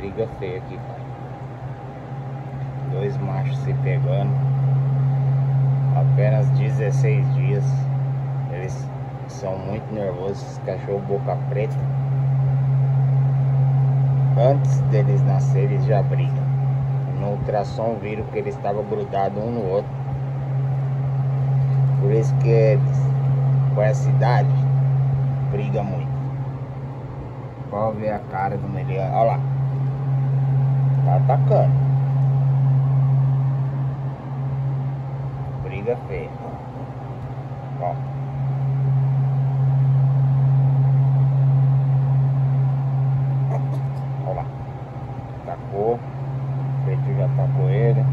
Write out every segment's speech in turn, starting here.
briga feia aqui, pai. Dois machos se pegando. Apenas 16 dias. Eles são muito nervosos, cachorro boca preta. Antes deles nascerem, eles já brigam. No ultrassom viram que eles estavam grudados um no outro. Por isso que eles, com essa idade, brigam muito. Pode ver a cara do Meliano. Olha lá. Tá atacando. Briga feia. Ó. Olha lá. Tacou. O Preto já tacou ele.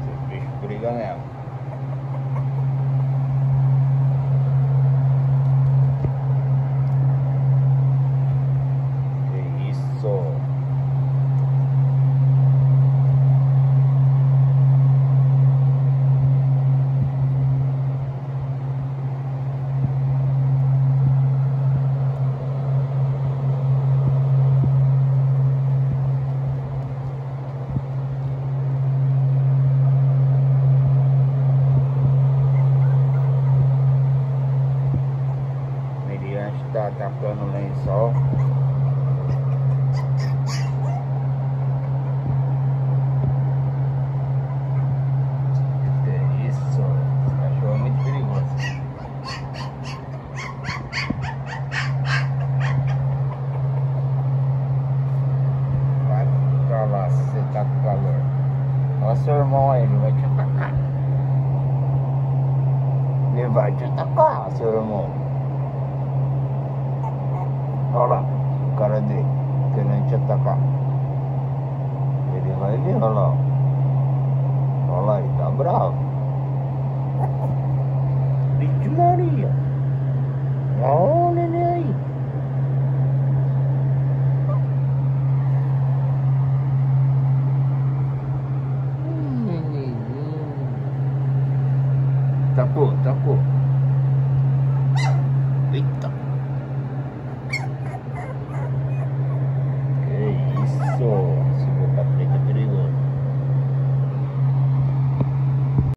Esses bichos brigam mesmo. Que isso? Meriante tá atacando o lençol. Que é isso? Esse cachorro é muito perigoso. Vai pra lá se você tá com calor. Olha vai te atacar. Ele vai te atacar, seu irmão. ali, olha lá. Olha lá, ele tá bravo. Vixe Maria. Olha o nenê aí. Hum, nenenzinho. Tapou, tapou. Eita.